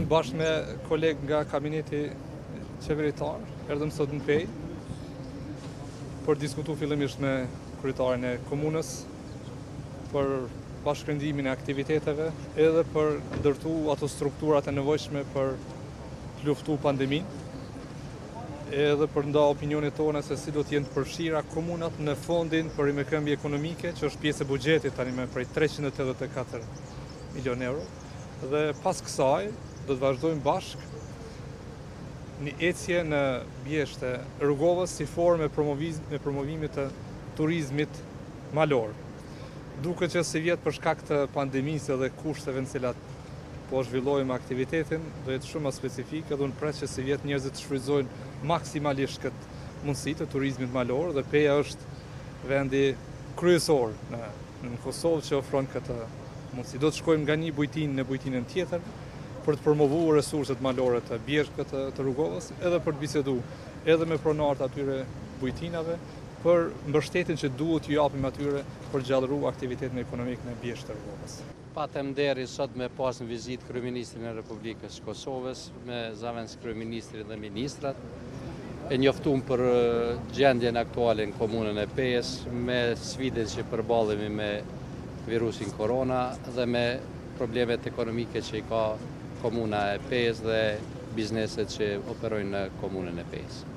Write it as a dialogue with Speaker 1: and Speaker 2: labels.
Speaker 1: Unë
Speaker 2: bashkë me kolegë nga kabineti qeveritar, erdhëm sot në Pejë, për diskutu fillimisht me kryetarin e komunës, për bashkërendimin e aktiviteteve, edhe për ndërtu ato strukturat e nevojshme për të luftu pandeminë, edhe për nda opinionet tona se si do të jenë të përfshira komunat në fondin për rimëkëmbje ekonomike, që është pjesë e buxhetit tani me prej 384 milion euro. Dhe pas kësaj do të vazhdojmë bashkë një ecje në bjeshkët e Rugovës si formë e promovimit të turizmit malor. Duket që sivjet për shkak të pandemisë dhe kushteve në cilat po zhvillojmë aktivitetin, do jetë shumë më specifike dhe unë pres që sivjet njerëzit të shfrytëzojnë maksimalisht këtë mundësi të turizmit malor dhe Peja është vendi kryesor në në Kosovë që ofron këtë mundësi. Do të shkojmë nga një bujtinë në bujtinën tjetër për të promovu resurset malore të Bjeshkëve të Rugovës, edhe për të bisedu edhe me pronarët e atyre bujtinave, për mbështetjen që duhet t'ju japim atyre për gjallëru aktivitetin ekonomik në Bjeshkë të Rugovës.
Speaker 3: Patëm nderin sot me pas në vizitë Kryeministrin e Republikës së Kosovës me zëvendëskryeministrin dhe ministrat. E njoftum për gjendjen aktuale në komunën e Pejës me sfidën që përballemi me virusin korona dhe me problemet ekonomike që i ka komuna e Pejës dhe bizneset që operojnë në komunën e Pejës.